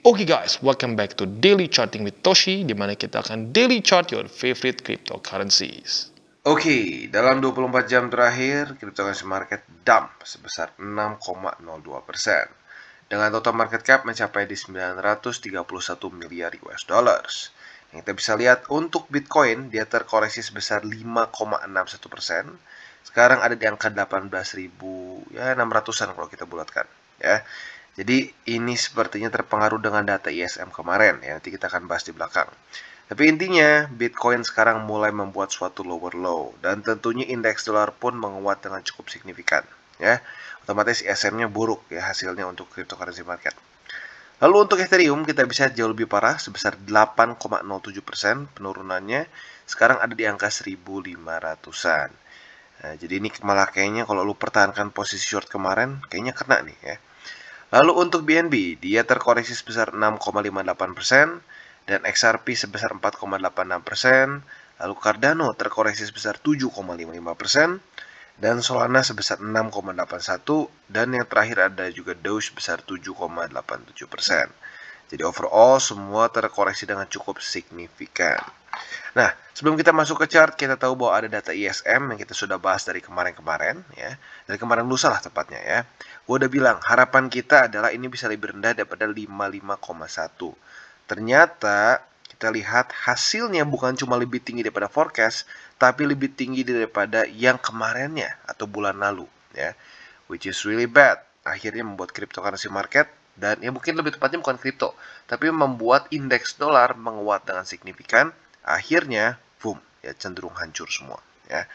Oke okay guys, welcome back to Daily Charting with Toshi, di mana kita akan daily chart your favorite cryptocurrencies. Oke, okay, dalam 24 jam terakhir, cryptocurrency market dump sebesar 6,02%. Dengan total market cap mencapai di 931 miliar US dollars. Yang kita bisa lihat untuk Bitcoin, dia terkoreksi sebesar 5,61%. Sekarang ada di angka 18.000 ya 600-an kalau kita bulatkan, ya. Jadi ini sepertinya terpengaruh dengan data ISM kemarin ya nanti kita akan bahas di belakang. Tapi intinya Bitcoin sekarang mulai membuat suatu lower low dan tentunya indeks dolar pun menguat dengan cukup signifikan ya. Otomatis ISM-nya buruk ya hasilnya untuk cryptocurrency market. Lalu untuk Ethereum kita bisa jauh lebih parah sebesar 8,07% penurunannya sekarang ada di angka 1500-an. Nah, jadi ini malah kayaknya kalau lu pertahankan posisi short kemarin kayaknya kena nih ya. Lalu untuk BNB, dia terkoreksi sebesar 6,58% dan XRP sebesar 4,86%, lalu Cardano terkoreksi sebesar 7,55% dan Solana sebesar 6,81 dan yang terakhir ada juga Doge sebesar 7,87%. Jadi overall semua terkoreksi dengan cukup signifikan. Nah, sebelum kita masuk ke chart, kita tahu bahwa ada data ISM yang kita sudah bahas dari kemarin-kemarin, ya. Dari kemarin lusa lah tepatnya ya. Gue udah bilang, harapan kita adalah ini bisa lebih rendah daripada 55,1. Ternyata kita lihat hasilnya bukan cuma lebih tinggi daripada forecast, tapi lebih tinggi daripada yang kemarinnya atau bulan lalu, ya. Which is really bad. Akhirnya membuat cryptocurrency market dan ya mungkin lebih tepatnya bukan kripto, tapi membuat indeks dolar menguat dengan signifikan akhirnya boom ya cenderung hancur semua ya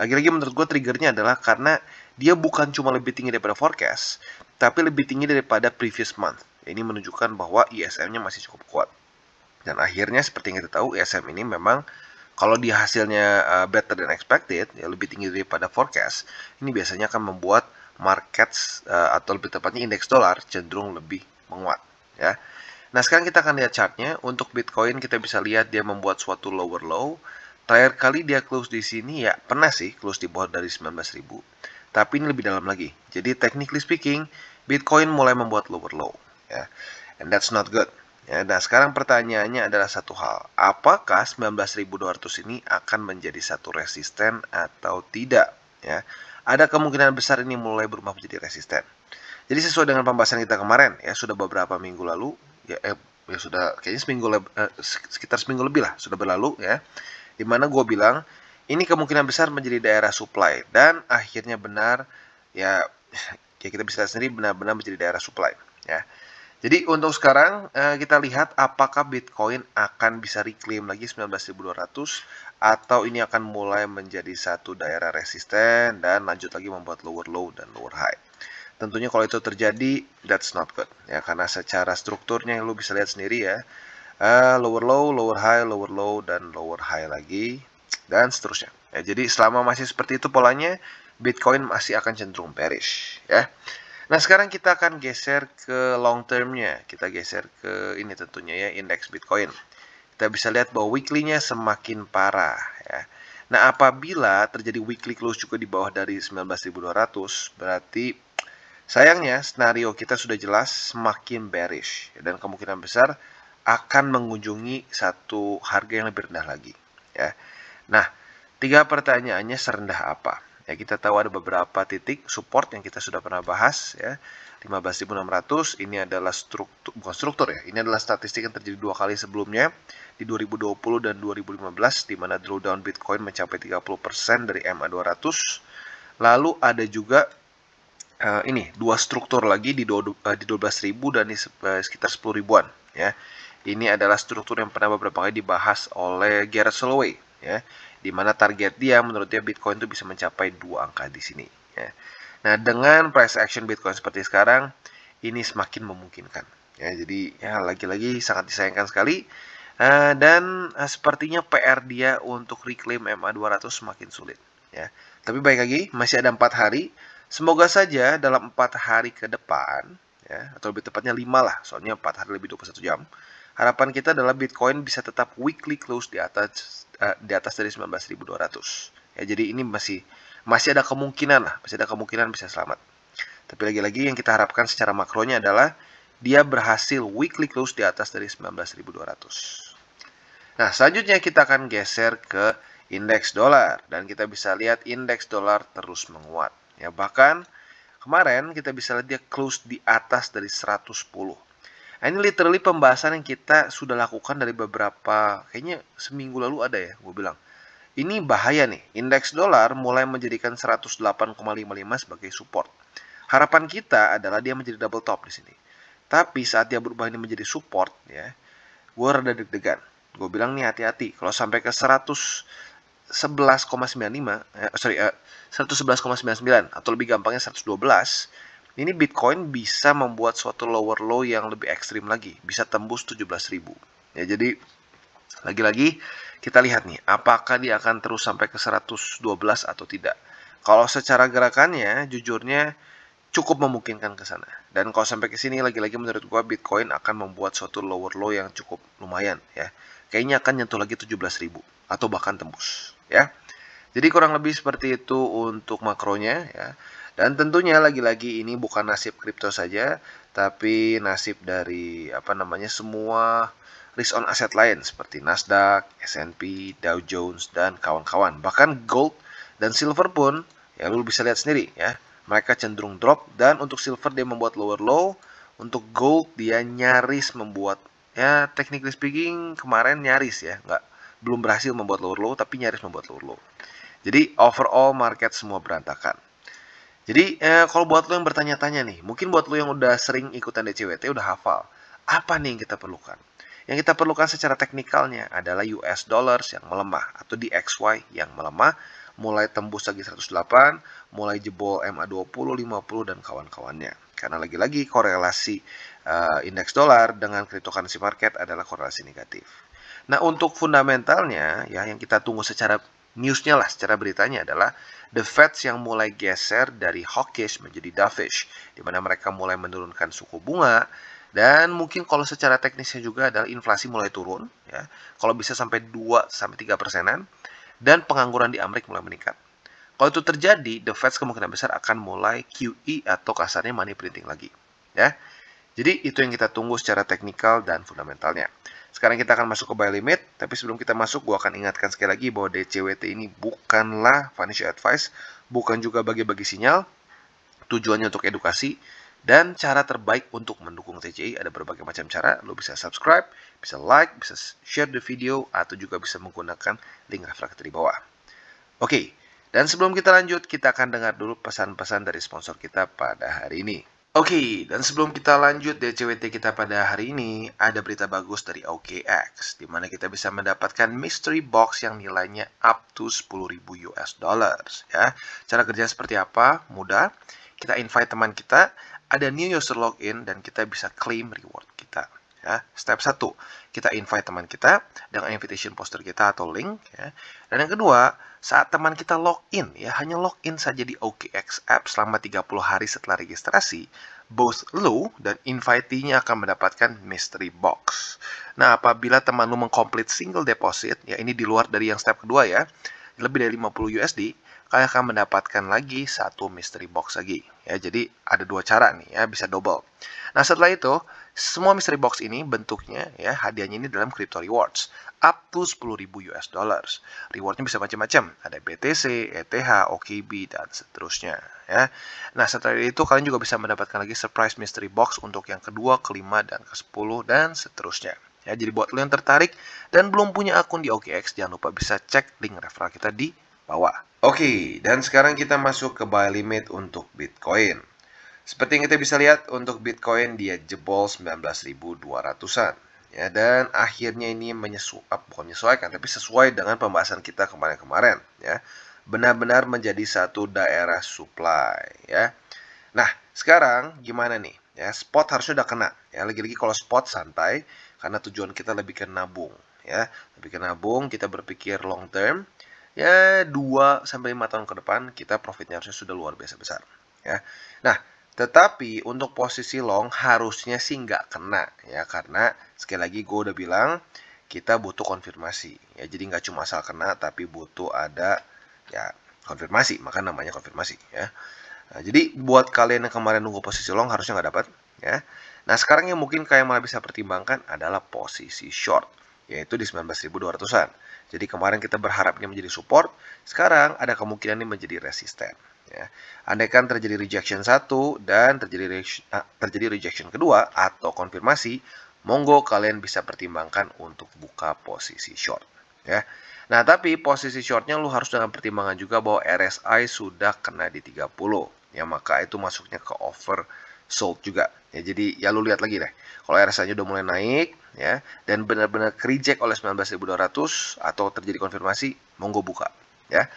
lagi-lagi menurut gue triggernya adalah karena dia bukan cuma lebih tinggi daripada forecast tapi lebih tinggi daripada previous month ini menunjukkan bahwa ISM-nya masih cukup kuat dan akhirnya seperti yang kita tahu ISM ini memang kalau di hasilnya uh, better than expected ya lebih tinggi daripada forecast ini biasanya akan membuat markets uh, atau lebih tepatnya indeks dolar cenderung lebih menguat ya Nah, sekarang kita akan lihat chartnya. Untuk Bitcoin kita bisa lihat dia membuat suatu lower low. Terakhir kali dia close di sini ya pernah sih close di bawah dari 19.000. Tapi ini lebih dalam lagi. Jadi technically speaking, Bitcoin mulai membuat lower low. Ya. And that's not good. Ya, nah sekarang pertanyaannya adalah satu hal. Apakah 19.200 ini akan menjadi satu resisten atau tidak? Ya. Ada kemungkinan besar ini mulai berubah menjadi resisten. Jadi sesuai dengan pembahasan kita kemarin ya sudah beberapa minggu lalu ya, eh, ya sudah kayaknya seminggu eh, sekitar seminggu lebih lah sudah berlalu ya di mana gue bilang ini kemungkinan besar menjadi daerah supply. Dan akhirnya benar ya ya kita bisa sendiri benar-benar menjadi daerah supply ya. Jadi untuk sekarang eh, kita lihat apakah Bitcoin akan bisa reclaim lagi 19.200 atau ini akan mulai menjadi satu daerah resisten dan lanjut lagi membuat lower low dan lower high. Tentunya kalau itu terjadi that's not good ya. Karena secara strukturnya lu bisa lihat sendiri ya uh, lower low lower high lower low dan lower high lagi dan seterusnya. Ya jadi selama masih seperti itu polanya Bitcoin masih akan cenderung bearish ya. Nah sekarang kita akan geser ke long termnya. Kita geser ke ini tentunya ya indeks Bitcoin. Kita bisa lihat bahwa weekly-nya semakin parah ya. Nah, apabila terjadi weekly close juga di bawah dari 19.200, berarti Sayangnya, skenario kita sudah jelas semakin bearish dan kemungkinan besar akan mengunjungi satu harga yang lebih rendah lagi. Ya. Nah, tiga pertanyaannya serendah apa? Ya, kita tahu ada beberapa titik support yang kita sudah pernah bahas ya. 15.600 ini adalah struktur bukan struktur ya. Ini adalah statistik yang terjadi dua kali sebelumnya di 2020 dan 2015 di mana drawdown Bitcoin mencapai 30% dari MA200. Lalu ada juga uh, ini dua struktur lagi di, uh, di 12.000 dan di uh, sekitar 10 ribuan ya. Ini adalah struktur yang pernah beberapa kali dibahas oleh Garrett Soloway ya. Di target dia menurut dia Bitcoin itu bisa mencapai dua angka di sini ya. Nah, dengan price action Bitcoin seperti sekarang ini semakin memungkinkan ya. Jadi ya lagi-lagi sangat disayangkan sekali uh, dan uh, sepertinya PR dia untuk reclaim MA200 semakin sulit ya. Tapi baik lagi masih ada empat hari Semoga saja dalam empat hari ke depan, ya, atau lebih tepatnya lima lah, soalnya empat hari lebih 21 jam. Harapan kita adalah Bitcoin bisa tetap weekly close di atas uh, di atas dari 19.200. Ya, jadi ini masih masih ada kemungkinan lah, masih ada kemungkinan bisa selamat. Tapi lagi-lagi yang kita harapkan secara makronya adalah dia berhasil weekly close di atas dari 19.200. Nah, selanjutnya kita akan geser ke indeks dolar dan kita bisa lihat indeks dolar terus menguat. Ya, bahkan kemarin kita bisa lihat dia close di atas dari 110. Nah, ini literally pembahasan yang kita sudah lakukan dari beberapa, kayaknya seminggu lalu ada ya, gue bilang. Ini bahaya nih, indeks dolar mulai menjadikan 108,55 sebagai support. Harapan kita adalah dia menjadi double top di sini. Tapi saat dia berubah ini menjadi support ya, gue rada deg-degan. Gue bilang nih hati-hati. Kalau sampai ke 111,95, eh, sorry, eh, 111,99 atau lebih gampangnya 112, ini Bitcoin bisa membuat suatu lower low yang lebih ekstrim lagi, bisa tembus 17.000. Ya, jadi lagi-lagi kita lihat nih, apakah dia akan terus sampai ke 112 atau tidak. Kalau secara gerakannya, jujurnya cukup memungkinkan ke sana. Dan kalau sampai ke sini lagi-lagi menurut gua Bitcoin akan membuat suatu lower low yang cukup lumayan ya. Kayaknya akan nyentuh lagi 17.000 atau bahkan tembus ya. Jadi kurang lebih seperti itu untuk makronya ya. Dan tentunya lagi-lagi ini bukan nasib kripto saja, tapi nasib dari apa namanya semua risk on aset lain seperti Nasdaq, S&P, Dow Jones dan kawan-kawan. Bahkan gold dan silver pun ya lu bisa lihat sendiri ya. Mereka cenderung drop dan untuk silver dia membuat lower low. Untuk gold dia nyaris membuat ya technically speaking kemarin nyaris ya. Nggak belum berhasil membuat lower low tapi nyaris membuat lower low. Jadi overall market semua berantakan jadi eh, kalau buat lo yang bertanya-tanya nih mungkin buat lo yang udah sering ikutan DCWT udah hafal apa nih yang kita perlukan yang kita perlukan secara teknikalnya adalah US dollars yang melemah atau DXY yang melemah mulai tembus lagi 108, mulai jebol MA20, 50 dan kawan-kawannya. Karena lagi-lagi korelasi uh, indeks dolar dengan cryptocurrency market adalah korelasi negatif. Nah, untuk fundamentalnya ya yang kita tunggu secara newsnya lah, secara beritanya adalah the Fed yang mulai geser dari hawkish menjadi dovish, di mana mereka mulai menurunkan suku bunga dan mungkin kalau secara teknisnya juga adalah inflasi mulai turun ya. Kalau bisa sampai 2 sampai 3 persenan dan pengangguran di Amerika mulai meningkat. Kalau itu terjadi, the Fed kemungkinan besar akan mulai QE atau kasarnya money printing lagi. Ya, jadi itu yang kita tunggu secara teknikal dan fundamentalnya. Sekarang kita akan masuk ke buy limit, tapi sebelum kita masuk, gue akan ingatkan sekali lagi bahwa DCWT ini bukanlah financial advice, bukan juga bagi-bagi sinyal, tujuannya untuk edukasi, dan cara terbaik untuk mendukung TCI ada berbagai macam cara. Lo bisa subscribe, bisa like, bisa share the video, atau juga bisa menggunakan link reflektor di bawah. Oke, dan sebelum kita lanjut, kita akan dengar dulu pesan-pesan dari sponsor kita pada hari ini. Oke, dan sebelum kita lanjut DCWT kita pada hari ini, ada berita bagus dari OKX, di mana kita bisa mendapatkan mystery box yang nilainya up to 10.000 US dollars. Ya, cara kerja seperti apa? Mudah. Kita invite teman kita, ada new user login dan kita bisa claim reward kita. Ya, step 1, kita invite teman kita dengan invitation poster kita atau link ya. Dan yang kedua, saat teman kita login ya, hanya login saja di OKX app selama 30 hari setelah registrasi, both lo dan invitee-nya akan mendapatkan mystery box. Nah, apabila teman lu mengkomplit single deposit, ya ini di luar dari yang step kedua ya, lebih dari 50 USD, kalian akan mendapatkan lagi satu mystery box lagi. Ya, jadi ada dua cara nih ya, bisa double. Nah, setelah itu, semua mystery box ini bentuknya ya, hadiahnya ini dalam crypto rewards up to 10.000 US dollars. Rewardnya bisa macam-macam, ada BTC, ETH, OKB dan seterusnya ya. Nah, setelah itu kalian juga bisa mendapatkan lagi surprise mystery box untuk yang kedua, kelima dan ke-10 dan seterusnya. Ya, jadi buat lo yang tertarik dan belum punya akun di OKX, jangan lupa bisa cek link referral kita di bawah. Oke, dan sekarang kita masuk ke buy limit untuk Bitcoin. Seperti yang kita bisa lihat untuk Bitcoin dia jebol 19.200-an. Ya, dan akhirnya ini menyesuaikan, ah, bukan menyesuaikan, tapi sesuai dengan pembahasan kita kemarin-kemarin. Ya, benar-benar menjadi satu daerah supply. Ya, nah sekarang gimana nih? Ya, spot harusnya udah kena. Ya, lagi-lagi kalau spot santai, karena tujuan kita lebih ke nabung. Ya, lebih ke nabung, kita berpikir long term ya 2 sampai 5 tahun ke depan kita profitnya harusnya sudah luar biasa besar ya. Nah, tetapi untuk posisi long harusnya sih nggak kena ya. Karena sekali lagi gue udah bilang kita butuh konfirmasi ya. Jadi nggak cuma asal kena tapi butuh ada ya konfirmasi. Maka namanya konfirmasi ya. Nah, jadi buat kalian yang kemarin nunggu posisi long harusnya nggak dapat ya. Nah, sekarang yang mungkin kalian malah bisa pertimbangkan adalah posisi short, yaitu di 19.200-an. Jadi kemarin kita berharapnya menjadi support, sekarang ada kemungkinan ini menjadi resisten. Ya. Andaikan terjadi rejection satu dan terjadi ah, terjadi rejection kedua atau konfirmasi, monggo kalian bisa pertimbangkan untuk buka posisi short. Ya. Nah, tapi posisi shortnya lu harus dengan pertimbangan juga bahwa RSI sudah kena di 30. Ya, maka itu masuknya ke over sold juga. Ya, jadi ya lu lihat lagi deh. Kalau RSI-nya udah mulai naik ya dan benar-benar reject oleh 19.200 atau terjadi konfirmasi, monggo buka ya.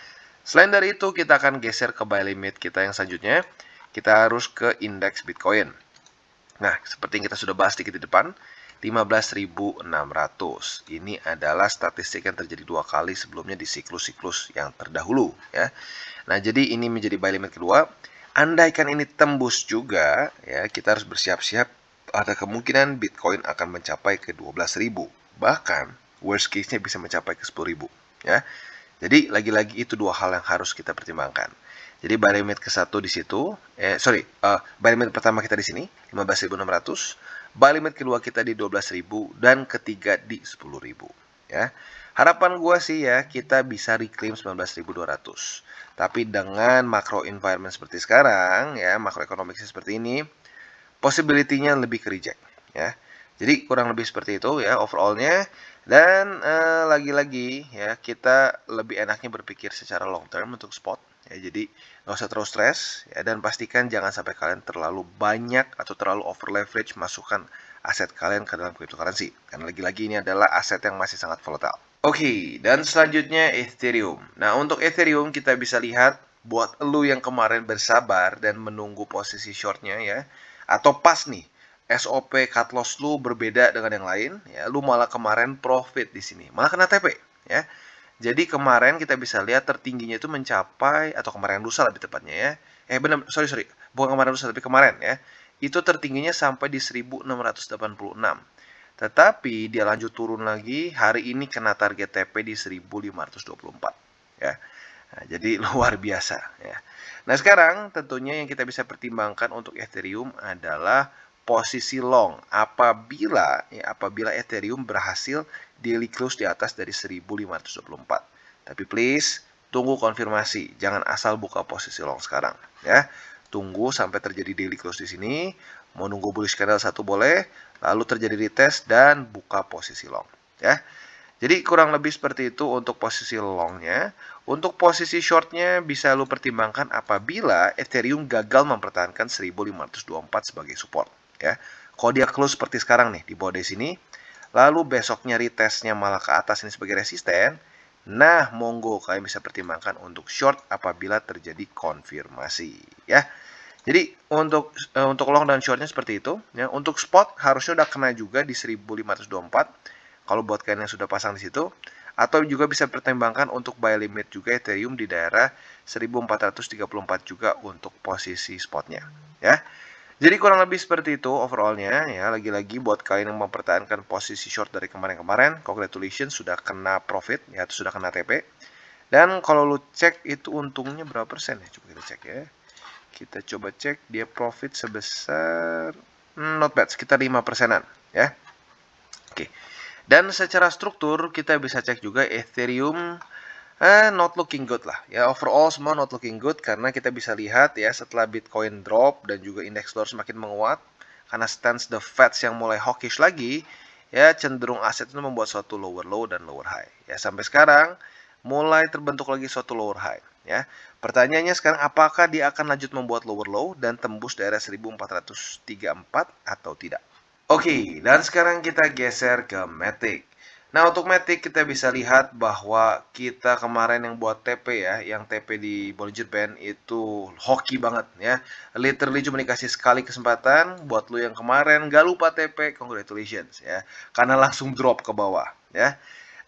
Selain dari itu, kita akan geser ke buy limit kita yang selanjutnya. Kita harus ke indeks Bitcoin. Nah, seperti yang kita sudah bahas di depan, 15.600. Ini adalah statistik yang terjadi dua kali sebelumnya di siklus-siklus yang terdahulu. ya. Nah, jadi ini menjadi buy limit kedua. Andaikan ini tembus juga, ya kita harus bersiap-siap ada kemungkinan Bitcoin akan mencapai ke 12.000. Bahkan, worst case-nya bisa mencapai ke 10.000. Ya. Jadi lagi-lagi itu dua hal yang harus kita pertimbangkan. Jadi buy limit ke satu di situ, eh sorry, uh, buy limit pertama kita di sini 15.600, buy limit kedua kita di 12.000 dan ketiga di 10.000 ya. Harapan gua sih ya kita bisa reclaim 19.200. Tapi dengan macro environment seperti sekarang ya, makroekonomik seperti ini, possibility-nya lebih ke reject ya. Jadi kurang lebih seperti itu ya overallnya. Dan eh, lagi-lagi uh, ya kita lebih enaknya berpikir secara long term untuk spot ya. Jadi nggak usah terlalu stres ya dan pastikan jangan sampai kalian terlalu banyak atau terlalu over leverage masukkan aset kalian ke dalam cryptocurrency. Karena lagi-lagi ini adalah aset yang masih sangat volatile. Oke, okay, dan selanjutnya Ethereum. Nah, untuk Ethereum kita bisa lihat buat lu yang kemarin bersabar dan menunggu posisi shortnya ya, atau pas nih SOP cut loss lu berbeda dengan yang lain, ya, lu malah kemarin profit di sini, malah kena TP, ya. Jadi kemarin kita bisa lihat tertingginya itu mencapai atau kemarin lusa lebih tepatnya ya. Eh benar, sorry sorry, bukan kemarin lusa tapi kemarin ya. Itu tertingginya sampai di 1686. Tetapi dia lanjut turun lagi, hari ini kena target TP di 1524 ya. Nah, jadi luar biasa ya. Nah, sekarang tentunya yang kita bisa pertimbangkan untuk Ethereum adalah posisi long apabila ya, apabila Ethereum berhasil daily close di atas dari 1524. Tapi please tunggu konfirmasi, jangan asal buka posisi long sekarang ya. Tunggu sampai terjadi daily close di sini, mau nunggu bullish candle satu boleh, lalu terjadi retest dan buka posisi long ya. Jadi kurang lebih seperti itu untuk posisi longnya. Untuk posisi shortnya bisa lu pertimbangkan apabila Ethereum gagal mempertahankan 1524 sebagai support ya. Kalau dia close seperti sekarang nih di bawah di sini, lalu besoknya retestnya malah ke atas ini sebagai resisten, nah monggo kalian bisa pertimbangkan untuk short apabila terjadi konfirmasi ya. Jadi untuk uh, untuk long dan shortnya seperti itu ya. Untuk spot harusnya udah kena juga di 1524 kalau buat kalian yang sudah pasang di situ atau juga bisa pertimbangkan untuk buy limit juga Ethereum di daerah 1434 juga untuk posisi spotnya ya. Jadi kurang lebih seperti itu overallnya ya. Lagi-lagi buat kalian yang mempertahankan posisi short dari kemarin-kemarin, congratulations sudah kena profit ya, sudah kena TP. Dan kalau lu cek itu untungnya berapa persen ya? Coba kita cek ya. Kita coba cek dia profit sebesar hmm, not bad sekitar 5 persenan ya. Oke. Dan secara struktur kita bisa cek juga Ethereum eh, not looking good lah. Ya overall semua not looking good karena kita bisa lihat ya setelah Bitcoin drop dan juga indeks dolar semakin menguat karena stance the Feds yang mulai hawkish lagi ya cenderung aset itu membuat suatu lower low dan lower high. Ya sampai sekarang mulai terbentuk lagi suatu lower high ya. Pertanyaannya sekarang apakah dia akan lanjut membuat lower low dan tembus daerah 1434 atau tidak? Oke, okay, dan sekarang kita geser ke Matic. Nah, untuk Matic kita bisa lihat bahwa kita kemarin yang buat TP ya, yang TP di Bollinger Band itu hoki banget ya. Literally cuma dikasih sekali kesempatan buat lu yang kemarin gak lupa TP, congratulations ya. Karena langsung drop ke bawah ya.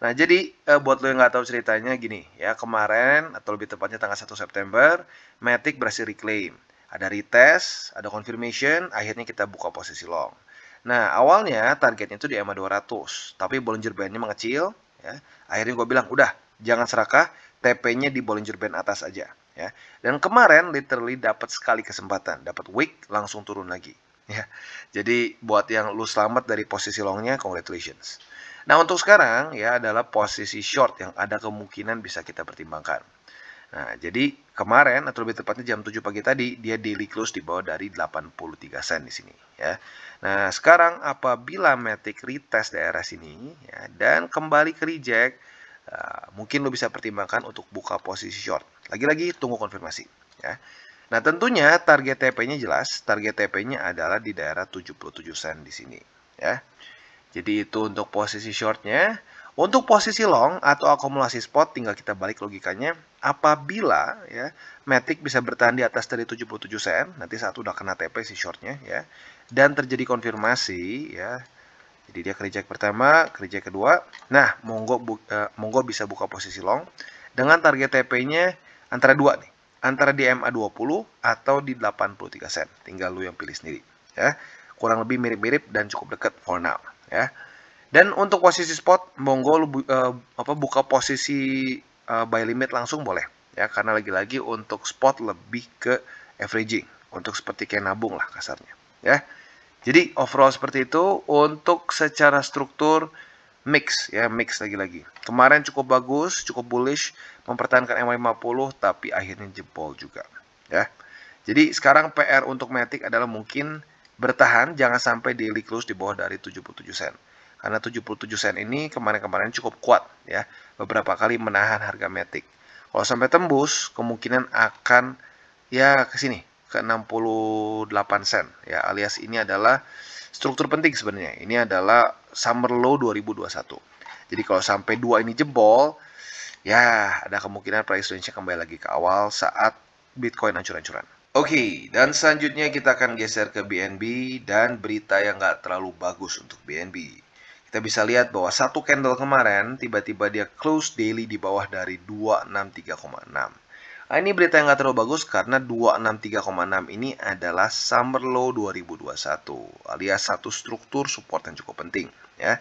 Nah, jadi eh, buat lo yang nggak tahu ceritanya gini ya, kemarin atau lebih tepatnya tanggal 1 September, Matic berhasil reclaim. Ada retest, ada confirmation, akhirnya kita buka posisi long. Nah, awalnya targetnya itu di EMA 200, tapi Bollinger Band-nya mengecil, ya. Akhirnya gue bilang, udah, jangan serakah, TP-nya di Bollinger Band atas aja, ya. Dan kemarin literally dapat sekali kesempatan, dapat wick langsung turun lagi, Ya. Jadi buat yang lu selamat dari posisi longnya, congratulations. Nah untuk sekarang ya adalah posisi short yang ada kemungkinan bisa kita pertimbangkan. Nah jadi kemarin atau lebih tepatnya jam 7 pagi tadi dia daily close di bawah dari 83 sen di sini ya. Nah sekarang apabila Matic retest daerah sini ya, dan kembali ke reject uh, mungkin lo bisa pertimbangkan untuk buka posisi short. Lagi-lagi tunggu konfirmasi ya. Nah, tentunya target TP-nya jelas. Target TP-nya adalah di daerah 77 sen di sini, ya. Jadi itu untuk posisi shortnya. Untuk posisi long atau akumulasi spot tinggal kita balik logikanya. Apabila ya Matic bisa bertahan di atas dari 77 sen, nanti saat udah kena TP si shortnya ya, dan terjadi konfirmasi ya. Jadi dia kerja pertama, kerja kedua. Nah, monggo uh, monggo bisa buka posisi long dengan target TP-nya antara dua nih antara di MA20 atau di 83 sen. Tinggal lu yang pilih sendiri. Ya. Kurang lebih mirip-mirip dan cukup dekat for now. Ya. Dan untuk posisi spot, monggo lu uh, apa, buka posisi uh, buy limit langsung boleh. Ya, karena lagi-lagi untuk spot lebih ke averaging. Untuk seperti kayak nabung lah kasarnya. Ya. Jadi overall seperti itu. Untuk secara struktur, mix ya mix lagi-lagi kemarin cukup bagus cukup bullish mempertahankan MA50 tapi akhirnya jebol juga ya jadi sekarang PR untuk Matic adalah mungkin bertahan jangan sampai daily close di bawah dari 77 sen karena 77 sen ini kemarin-kemarin cukup kuat ya beberapa kali menahan harga Matic kalau sampai tembus kemungkinan akan ya ke sini ke 68 sen ya alias ini adalah struktur penting sebenarnya. Ini adalah summer low 2021. Jadi kalau sampai dua ini jebol, ya ada kemungkinan price range-nya kembali lagi ke awal saat Bitcoin ancur-ancuran. Oke, okay, dan selanjutnya kita akan geser ke BNB dan berita yang nggak terlalu bagus untuk BNB. Kita bisa lihat bahwa satu candle kemarin tiba-tiba dia close daily di bawah dari 263,6. Nah, ini berita yang nggak terlalu bagus karena 263,6 ini adalah summer low 2021 alias satu struktur support yang cukup penting ya.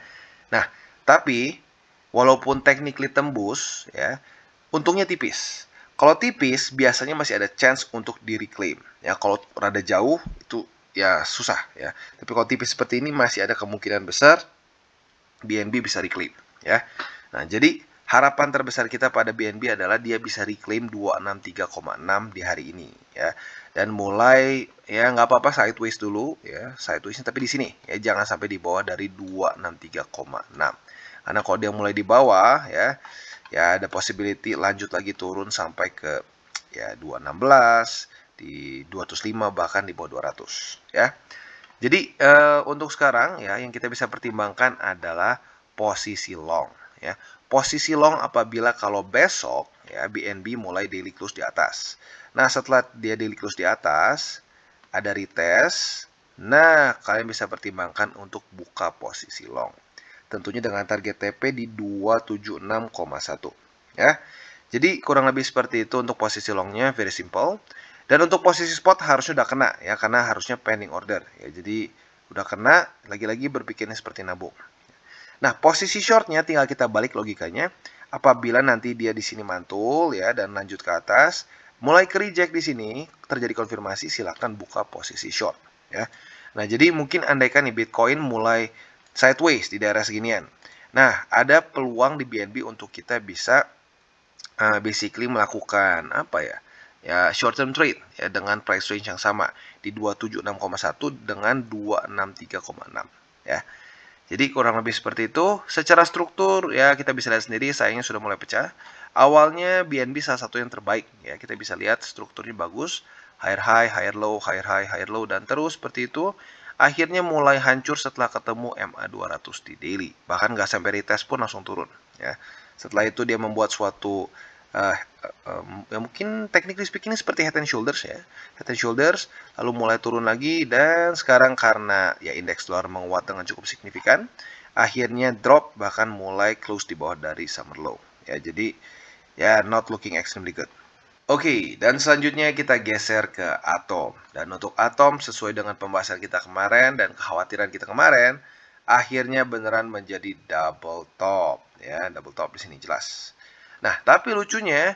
Nah, tapi walaupun technically tembus ya, untungnya tipis. Kalau tipis biasanya masih ada chance untuk di reclaim ya. Kalau rada jauh itu ya susah ya. Tapi kalau tipis seperti ini masih ada kemungkinan besar BNB bisa reclaim ya. Nah, jadi harapan terbesar kita pada BNB adalah dia bisa reclaim 263,6 di hari ini ya. Dan mulai ya nggak apa-apa sideways dulu ya sidewaysnya tapi di sini ya jangan sampai di bawah dari 263,6 karena kalau dia mulai di bawah ya ya ada possibility lanjut lagi turun sampai ke ya 216 di 205 bahkan di bawah 200 ya jadi uh, untuk sekarang ya yang kita bisa pertimbangkan adalah posisi long ya posisi long apabila kalau besok ya BNB mulai daily close di atas. Nah, setelah dia daily close di atas, ada retest. Nah, kalian bisa pertimbangkan untuk buka posisi long. Tentunya dengan target TP di 276,1 ya. Jadi kurang lebih seperti itu untuk posisi longnya, very simple. Dan untuk posisi spot harusnya udah kena ya, karena harusnya pending order ya. Jadi udah kena, lagi-lagi berpikirnya seperti nabung. Nah, posisi shortnya tinggal kita balik logikanya. Apabila nanti dia di sini mantul ya dan lanjut ke atas, mulai ke reject di sini terjadi konfirmasi silahkan buka posisi short ya. Nah, jadi mungkin andaikan nih Bitcoin mulai sideways di daerah seginian. Nah, ada peluang di BNB untuk kita bisa uh, basically melakukan apa ya? Ya, short term trade ya dengan price range yang sama di 276,1 dengan 263,6 ya. Jadi kurang lebih seperti itu. Secara struktur ya kita bisa lihat sendiri sayangnya sudah mulai pecah. Awalnya BNB salah satu yang terbaik ya. Kita bisa lihat strukturnya bagus. Higher high, higher low, higher high, higher low dan terus seperti itu. Akhirnya mulai hancur setelah ketemu MA200 di daily. Bahkan nggak sampai retest pun langsung turun ya. Setelah itu dia membuat suatu uh, um, ya mungkin technically speaking ini seperti head and shoulders ya head and shoulders lalu mulai turun lagi dan sekarang karena ya indeks dolar menguat dengan cukup signifikan akhirnya drop bahkan mulai close di bawah dari summer low ya jadi ya not looking extremely good Oke, okay, dan selanjutnya kita geser ke atom. Dan untuk atom, sesuai dengan pembahasan kita kemarin dan kekhawatiran kita kemarin, akhirnya beneran menjadi double top. Ya, double top di sini jelas. Nah, tapi lucunya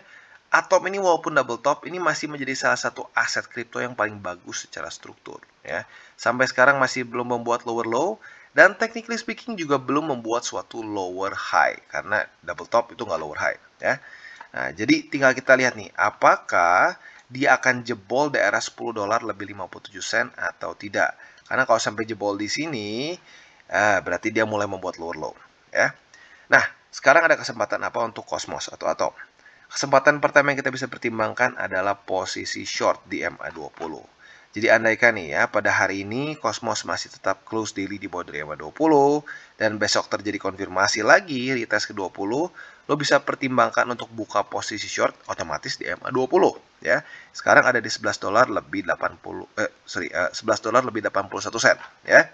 Atom ini walaupun double top ini masih menjadi salah satu aset kripto yang paling bagus secara struktur ya. Sampai sekarang masih belum membuat lower low dan technically speaking juga belum membuat suatu lower high karena double top itu nggak lower high ya. Nah, jadi tinggal kita lihat nih apakah dia akan jebol daerah 10 dolar lebih 57 sen atau tidak. Karena kalau sampai jebol di sini eh, berarti dia mulai membuat lower low ya. Nah, sekarang ada kesempatan apa untuk Cosmos atau Atom? Kesempatan pertama yang kita bisa pertimbangkan adalah posisi short di MA20. Jadi andaikan nih ya, pada hari ini Cosmos masih tetap close daily di bawah dari MA20 dan besok terjadi konfirmasi lagi retest ke 20, lo bisa pertimbangkan untuk buka posisi short otomatis di MA20 ya. Sekarang ada di 11 dolar lebih 80 eh sorry, eh, 11 dolar lebih 81 sen ya.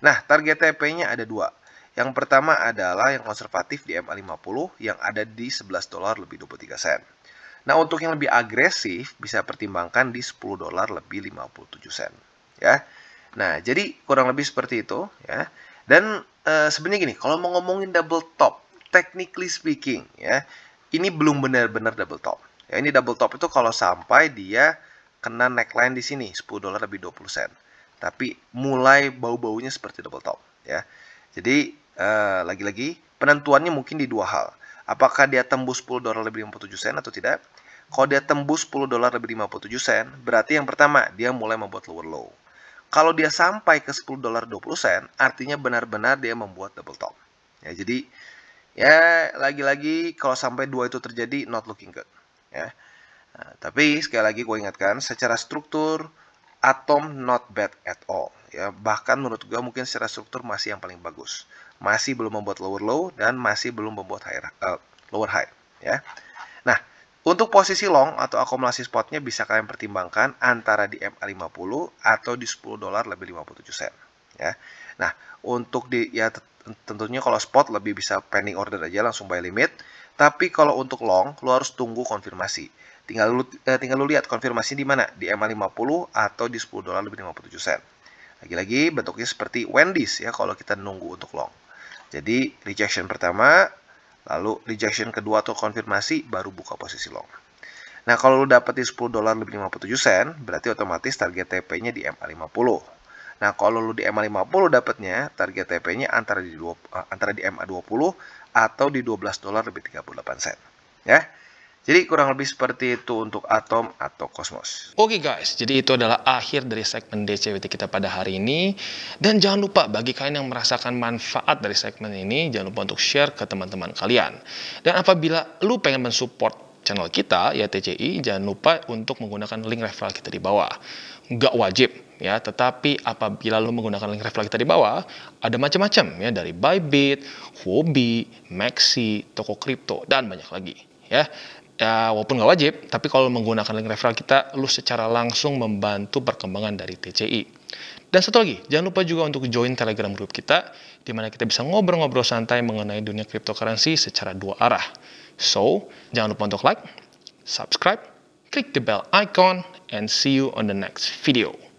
Nah, target TP-nya ada dua. Yang pertama adalah yang konservatif di MA50 yang ada di 11 dolar lebih 23 sen. Nah, untuk yang lebih agresif bisa pertimbangkan di 10 dolar lebih 57 sen, ya. Nah, jadi kurang lebih seperti itu, ya. Dan e, sebenarnya gini, kalau mau ngomongin double top, technically speaking, ya, ini belum benar-benar double top. Ya, ini double top itu kalau sampai dia kena neckline di sini 10 dolar lebih 20 sen. Tapi mulai bau-baunya seperti double top, ya. Jadi Eh, lagi-lagi penentuannya mungkin di dua hal. Apakah dia tembus 10 dolar lebih 57 sen atau tidak? Kalau dia tembus 10 dolar lebih 57 sen, berarti yang pertama dia mulai membuat lower low. Kalau dia sampai ke 10 dolar 20 sen, artinya benar-benar dia membuat double top. Ya, jadi ya lagi-lagi kalau sampai dua itu terjadi not looking good. Ya. Nah, tapi sekali lagi gue ingatkan, secara struktur atom not bad at all. Ya, bahkan menurut gue mungkin secara struktur masih yang paling bagus masih belum membuat lower low dan masih belum membuat high, uh, lower high ya. Nah, untuk posisi long atau akumulasi spotnya bisa kalian pertimbangkan antara di MA50 atau di 10 dolar lebih 57 sen ya. Nah, untuk di ya tentunya kalau spot lebih bisa pending order aja langsung buy limit. Tapi kalau untuk long, lo harus tunggu konfirmasi. Tinggal lu, eh, tinggal lu lihat konfirmasi di mana, di MA50 atau di 10 dolar lebih 57 sen. Lagi-lagi bentuknya seperti Wendy's ya kalau kita nunggu untuk long. Jadi rejection pertama, lalu rejection kedua atau konfirmasi, baru buka posisi long. Nah, kalau lu dapat di 10 dolar lebih 57 sen, berarti otomatis target TP-nya di MA50. Nah, kalau lu di MA50 dapatnya, target TP-nya antara di 20, uh, eh, antara di MA20 atau di 12 dolar lebih 38 sen. Ya. Jadi kurang lebih seperti itu untuk atom atau kosmos. Oke okay guys, jadi itu adalah akhir dari segmen DCWT kita pada hari ini. Dan jangan lupa bagi kalian yang merasakan manfaat dari segmen ini, jangan lupa untuk share ke teman-teman kalian. Dan apabila lu pengen mensupport channel kita, ya TCI, jangan lupa untuk menggunakan link referral kita di bawah. Nggak wajib, ya tetapi apabila lu menggunakan link referral kita di bawah ada macam-macam ya dari Bybit, Huobi, Maxi, toko kripto dan banyak lagi ya ya walaupun nggak wajib, tapi kalau menggunakan link referral kita, lu secara langsung membantu perkembangan dari TCI. Dan satu lagi, jangan lupa juga untuk join Telegram group kita, di mana kita bisa ngobrol-ngobrol santai mengenai dunia cryptocurrency secara dua arah. So, jangan lupa untuk like, subscribe, klik the bell icon, and see you on the next video.